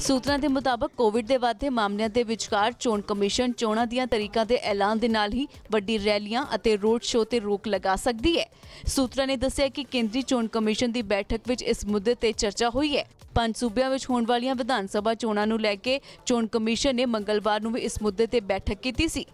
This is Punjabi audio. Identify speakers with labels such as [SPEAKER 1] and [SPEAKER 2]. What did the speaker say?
[SPEAKER 1] ਸੂਤਰਾਂ ਦੇ ਮੁਤਾਬਕ ਕੋਵਿਡ ਦੇ ਵਾਧੇ ਮਾਮਲਿਆਂ ਦੇ ਵਿਚਕਾਰ ਚੋਣ ਕਮਿਸ਼ਨ ਚੋਣਾਂ ਦੀਆਂ ਤਰੀਕਾਂ ਦੇ ਐਲਾਨ ਦੇ ਨਾਲ ਹੀ ਵੱਡੀ ਰੈਲੀਆਂ ਅਤੇ ਰੋਡ ਸ਼ੋਅ ਤੇ ਰੋਕ ਲਗਾ ਸਕਦੀ ਹੈ। ਸੂਤਰਾਂ ਨੇ ਦੱਸਿਆ ਕਿ ਕੇਂਦਰੀ ਚੋਣ ਕਮਿਸ਼ਨ ਦੀ ਬੈਠਕ ਵਿੱਚ ਇਸ ਮੁੱਦੇ ਤੇ ਚਰਚਾ ਹੋਈ ਹੈ। ਪੰਜ ਸੂਬਿਆਂ ਵਿੱਚ ਹੋਣ ਵਾਲੀਆਂ ਵਿਧਾਨ ਸਭਾ ਚੋਣਾਂ ਨੂੰ ਲੈ ਕੇ ਚੋਣ ਕਮਿਸ਼ਨ ਨੇ ਮੰਗਲਵਾਰ ਨੂੰ ਵੀ ਇਸ ਮੁੱਦੇ ਤੇ ਬੈਠਕ ਕੀਤੀ ਸੀ।